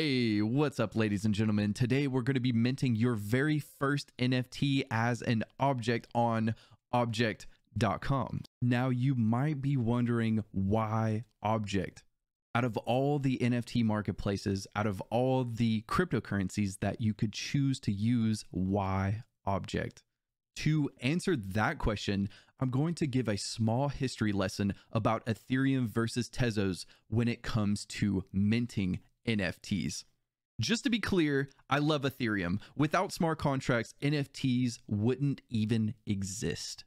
Hey, what's up, ladies and gentlemen? Today we're going to be minting your very first NFT as an object on objkt.com. Now, you might be wondering why OBJKT? Out of all the NFT marketplaces, out of all the cryptocurrencies that you could choose to use, why OBJKT? To answer that question, I'm going to give a small history lesson about Ethereum versus Tezos when it comes to minting NFTs. Just to be clear, I love Ethereum. Without smart contracts, NFTs wouldn't even exist.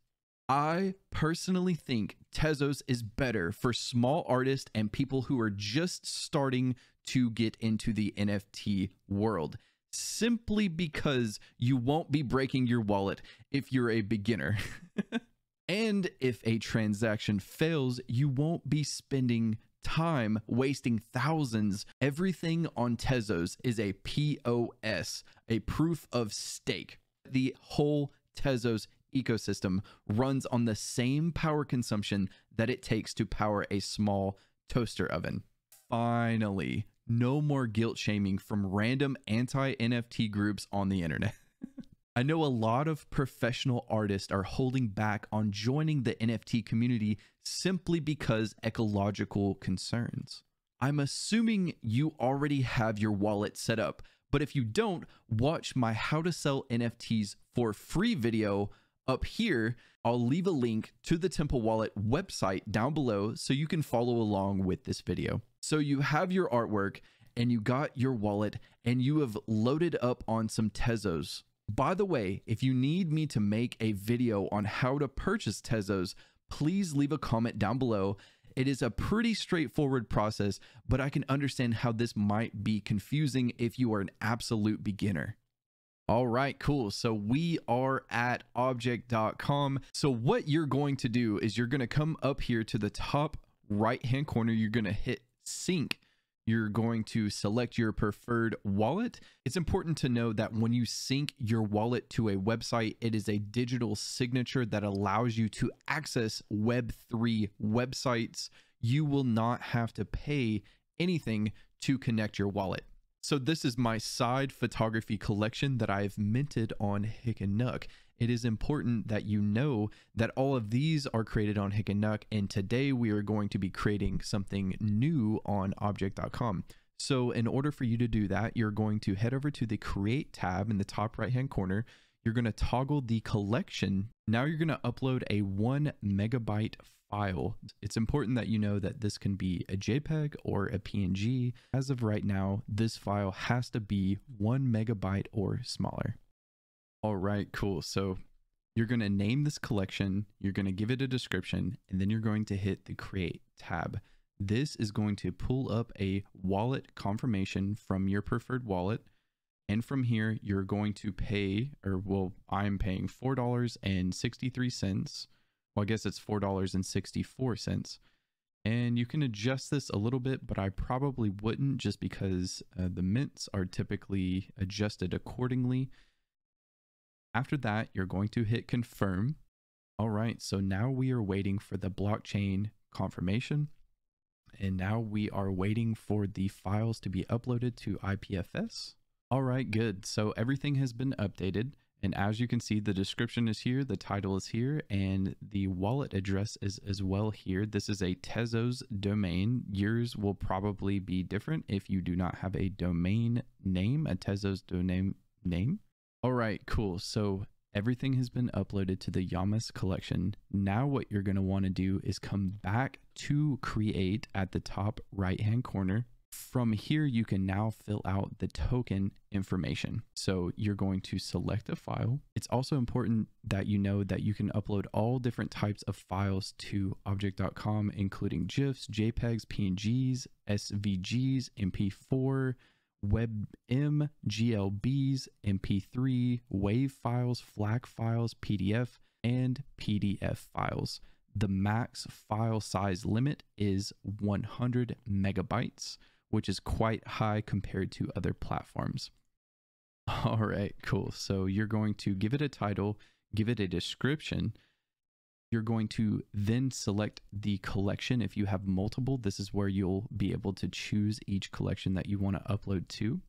I personally think Tezos is better for small artists and people who are just starting to get into the NFT world, simply because you won't be breaking your wallet if you're a beginner. and if a transaction fails, you won't be spending time wasting thousands. Everything on Tezos is a POS, a proof of stake. The whole Tezos ecosystem runs on the same power consumption that it takes to power a small toaster oven. Finally, no more guilt shaming from random anti NFT groups on the internet. I know a lot of professional artists are holding back on joining the NFT community simply because ecological concerns. I'm assuming you already have your wallet set up, but if you don't, watch my how to sell NFTs for free video up here. I'll leave a link to the Temple Wallet website down below so you can follow along with this video. So you have your artwork and you got your wallet and you have loaded up on some Tezos by the way, if you need me to make a video on how to purchase Tezos, please leave a comment down below. It is a pretty straightforward process, but I can understand how this might be confusing if you are an absolute beginner. All right, cool. So we are at objkt.com. So what you're going to do is you're going to come up here to the top right hand corner. You're going to hit sync you're going to select your preferred wallet. It's important to know that when you sync your wallet to a website, it is a digital signature that allows you to access Web3 websites. You will not have to pay anything to connect your wallet. So this is my side photography collection that I've minted on Hic it is important that you know that all of these are created on Hic and today we are going to be creating something new on objkt.com. So in order for you to do that, you're going to head over to the create tab in the top right hand corner. You're going to toggle the collection. Now you're going to upload a one megabyte file. It's important that you know that this can be a JPEG or a PNG. As of right now, this file has to be one megabyte or smaller. All right, cool. So you're going to name this collection, you're going to give it a description, and then you're going to hit the create tab. This is going to pull up a wallet confirmation from your preferred wallet. And from here, you're going to pay, or well, I'm paying $4.63. Well, I guess it's $4.64. And you can adjust this a little bit, but I probably wouldn't just because uh, the mints are typically adjusted accordingly. After that, you're going to hit confirm. All right, so now we are waiting for the blockchain confirmation. And now we are waiting for the files to be uploaded to IPFS. All right, good. So everything has been updated. And as you can see, the description is here, the title is here, and the wallet address is as well here. This is a Tezos domain. Yours will probably be different if you do not have a domain name, a Tezos domain name. All right, cool. So everything has been uploaded to the Yamas collection. Now what you're going to want to do is come back to create at the top right hand corner. From here, you can now fill out the token information. So you're going to select a file. It's also important that you know that you can upload all different types of files to objkt.com, including GIFs, JPEGs, PNGs, SVGs, MP4, WebM, GLBs, MP3, WAV files, FLAC files, PDF, and PDF files. The max file size limit is 100 megabytes, which is quite high compared to other platforms. All right, cool. So you're going to give it a title, give it a description, You're going to then select the collection. If you have multiple, this is where you'll be able to choose each collection that you want to upload to.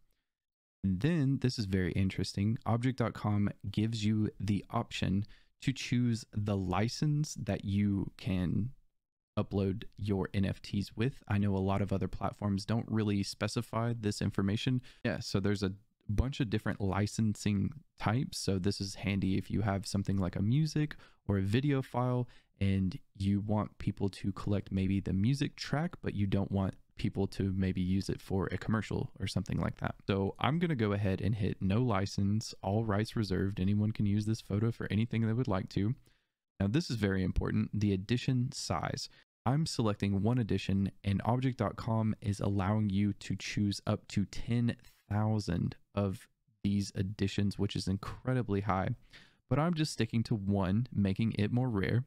And then this is very interesting. Objkt.com gives you the option to choose the license that you can upload your NFTs with. I know a lot of other platforms don't really specify this information. Yeah, so there's a bunch of different licensing types. So this is handy if you have something like a music or a video file and you want people to collect maybe the music track, but you don't want people to maybe use it for a commercial or something like that. So I'm going to go ahead and hit no license, all rights reserved. Anyone can use this photo for anything they would like to. Now this is very important, the edition size. I'm selecting one edition and objkt.com is allowing you to choose up to 10,000 of these editions, which is incredibly high, but I'm just sticking to one, making it more rare.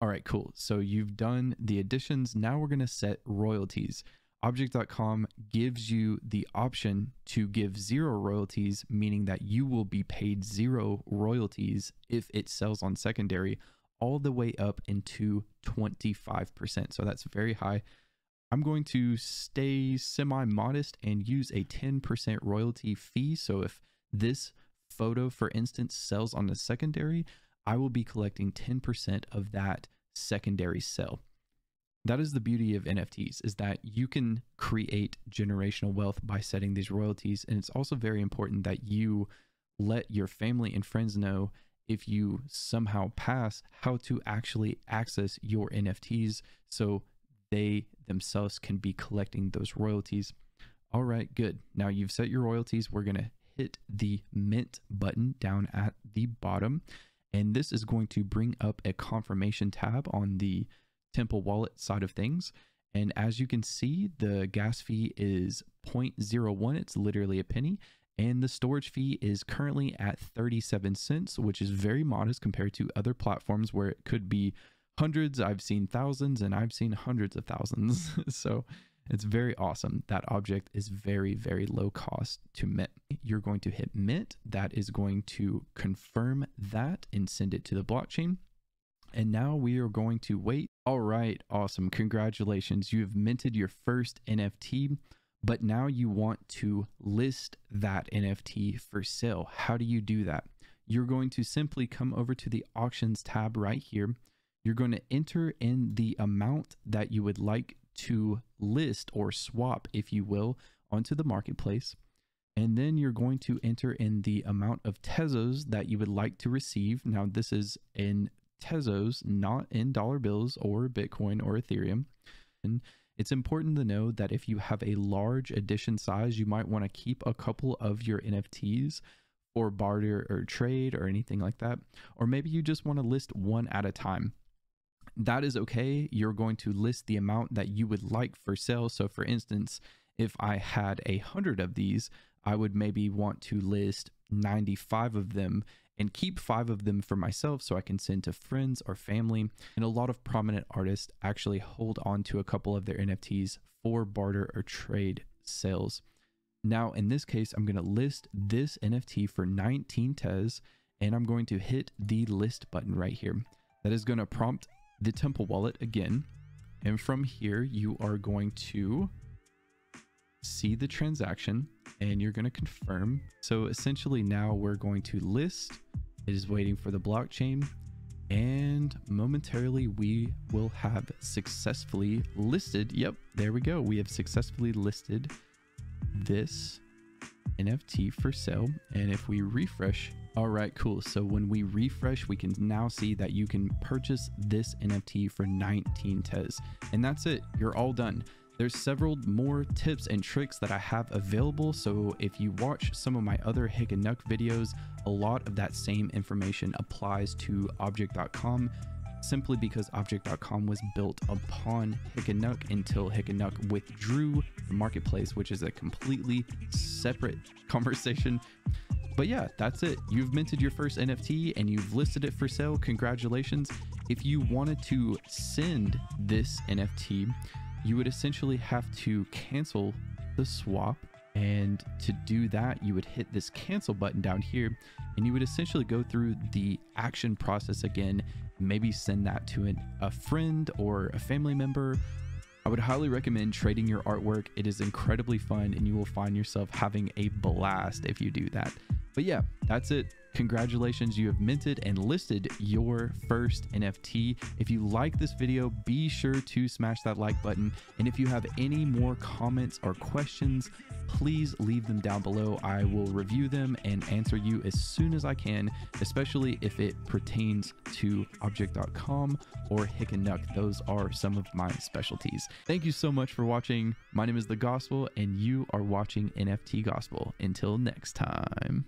All right, cool. So you've done the editions. Now we're going to set royalties. Objkt.com gives you the option to give zero royalties, meaning that you will be paid zero royalties if it sells on secondary, all the way up into 25%. So that's very high. I'm going to stay semi modest and use a 10% royalty fee. So if this photo, for instance, sells on the secondary, I will be collecting 10% of that secondary sale. That is the beauty of NFTs is that you can create generational wealth by setting these royalties. And it's also very important that you let your family and friends know if you somehow pass how to actually access your NFTs so they themselves can be collecting those royalties. All right, good. Now you've set your royalties. We're going to hit the mint button down at the bottom. And this is going to bring up a confirmation tab on the Temple wallet side of things. And as you can see, the gas fee is 0.01. It's literally a penny. And the storage fee is currently at 37 cents, which is very modest compared to other platforms where it could be hundreds. I've seen thousands and I've seen hundreds of thousands. so it's very awesome. That OBJKT is very, very low cost to mint. You're going to hit mint. That is going to confirm that and send it to the blockchain. And now we are going to wait. All right, awesome. Congratulations. You have minted your first NFT, but now you want to list that NFT for sale. How do you do that? You're going to simply come over to the auctions tab right here. You're going to enter in the amount that you would like to list or swap, if you will, onto the marketplace. And then you're going to enter in the amount of Tezos that you would like to receive. Now, this is in Tezos, not in dollar bills or Bitcoin or Ethereum. And it's important to know that if you have a large edition size, you might want to keep a couple of your NFTs for barter or trade or anything like that. Or maybe you just want to list one at a time that is okay. You're going to list the amount that you would like for sale. So for instance, if I had a hundred of these, I would maybe want to list 95 of them and keep five of them for myself so I can send to friends or family. And a lot of prominent artists actually hold on to a couple of their NFTs for barter or trade sales. Now, in this case, I'm going to list this NFT for 19 Tez and I'm going to hit the list button right here. That is going to prompt the Temple wallet again. And from here, you are going to see the transaction and you're going to confirm. So essentially now we're going to list. It is waiting for the blockchain and momentarily we will have successfully listed. Yep, there we go. We have successfully listed this NFT for sale. And if we refresh all right, cool. So when we refresh, we can now see that you can purchase this NFT for 19 Tez. And that's it. You're all done. There's several more tips and tricks that I have available. So if you watch some of my other Hic et Nunc videos, a lot of that same information applies to objkt.com simply because objkt.com was built upon Hic et Nunc until Hic et Nunc withdrew the marketplace, which is a completely separate conversation. But yeah, that's it. You've minted your first NFT and you've listed it for sale. Congratulations. If you wanted to send this NFT, you would essentially have to cancel the swap And to do that, you would hit this cancel button down here and you would essentially go through the action process again, maybe send that to an, a friend or a family member. I would highly recommend trading your artwork. It is incredibly fun and you will find yourself having a blast if you do that. But yeah, that's it. Congratulations, you have minted and listed your first NFT. If you like this video, be sure to smash that like button. And if you have any more comments or questions, please leave them down below. I will review them and answer you as soon as I can, especially if it pertains to objkt.com or Hic et Nunc. Those are some of my specialties. Thank you so much for watching. My name is The Gospel, and you are watching NFT Gospel. Until next time.